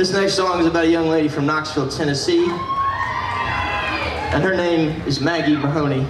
This next song is about a young lady from Knoxville, Tennessee. And her name is Maggie Mahoney.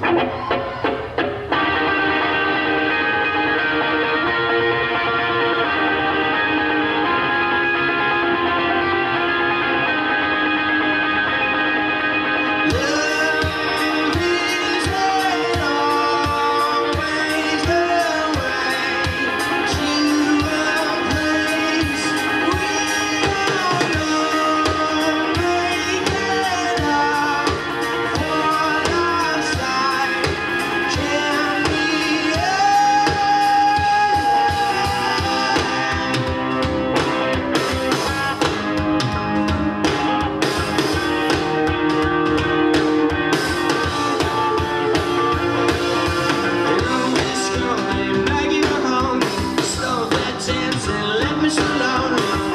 Cause it's